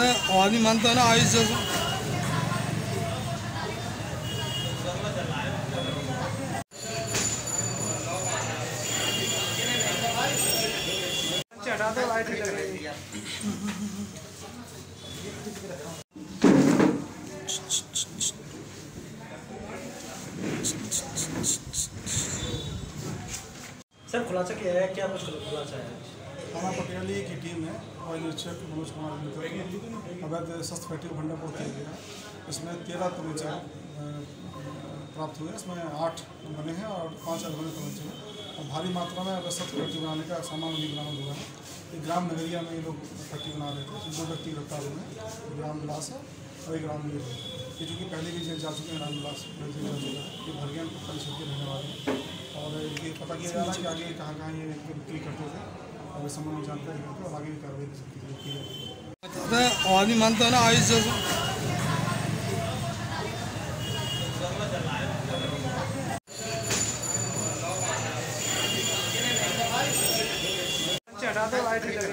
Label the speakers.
Speaker 1: आदमी मानता है ना आयुष जैसा।
Speaker 2: सर खुलासा किया है क्या कुछ खुलासा है?
Speaker 3: थाना पटियाली की टीम है, और निरीक्षक मनोज कुमार अवैध शस्त्र फैक्ट्री को भंडाफोड़ किया गया। इसमें तेरह तमंचे प्राप्त हुए। इसमें आठ बने हैं और पाँच अधूरे तमंचे हैं। और भारी मात्रा में अवैध शस्त्र फैक्ट्री बनाने का सामान भी बरामद हुआ है ये ग्राम नगरिया में ये लोग फैक्ट्री बना रहे थे। दो व्यक्ति गिरफ़्तार हुए एक ग्राम विलास है और एक ग्राम है। ये चूँकि पहले भी जेल जा चुके हैं, राम विलास जेल जा चुका है। ये भरगियान परिषद के रहने वाले हैं। और ये पता किया जा रहा है कि आगे कहाँ कहाँ ये बिक्री करते थे। मैं
Speaker 1: आदमी मानता है ना आयुष
Speaker 2: चढ़ा दो लाइट लग